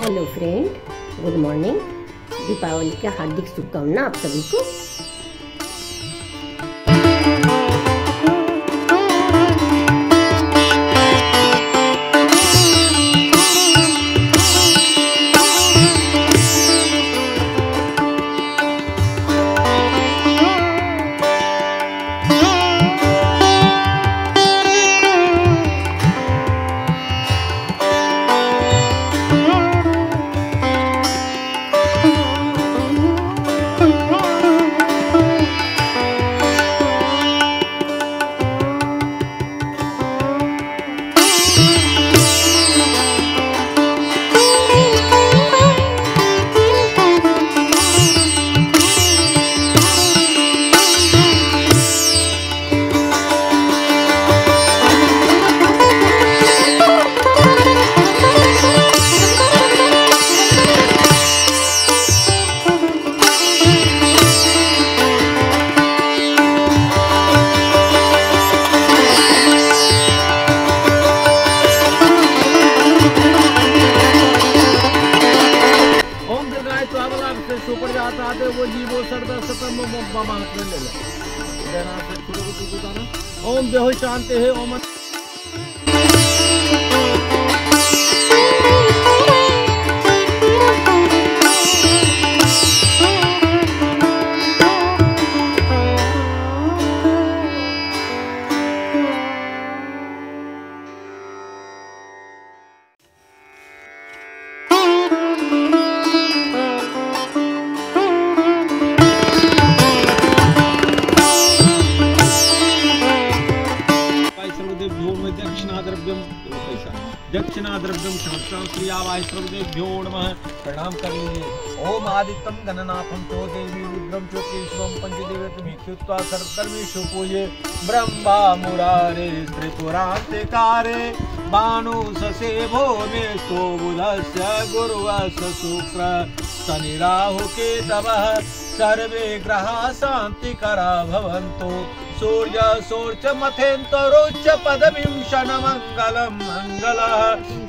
Hello friend good morning Deepavali का हार्दिक शुभकामना आप सभी को। से सुपर जाता आते वो जी वो सरदार सतम मम ले। ले देना से छोटे को तू जाना ओम देहो शांति है, ओम। दक्षिणाद्रव्यम पैसा दक्षिणाद्रव्यम शास्त्रां श्रियावाय सर्वदेभ्यो नमः। प्रणाम कर लीजिए ओम आदित्यम गणनाथम चो देवी रुद्रम चो केशवम पंचदेवतमीत्युक्त्वा सर्वकर्मेषु पूजे ब्रह्मा मुरारे त्रिपुरान्तिकारे बाणुससे भुवनेस्तो बुधस्य गुरुवस्य शुक्र। शनिराहुके तवः सर्वे ग्रहा शान्तिकरा भवन्तु। सूर्य मथेन्तरोच्च पदवीं शनमङ्गलं मङ्गलः।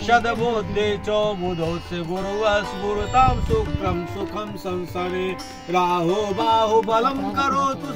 शतबुद्धे च बुधोस्य गुरुवस्फुरतां शुक्रं सुखं संसरे। राहो बाहु बलं करोतु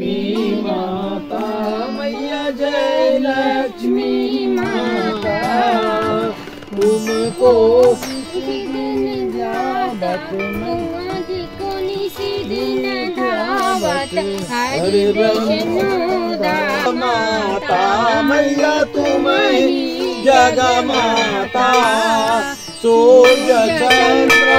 स माता, मैया जय लक्ष्मी माता। तुमको हरि माता मैया तुम जग माता सूर्य चंद्र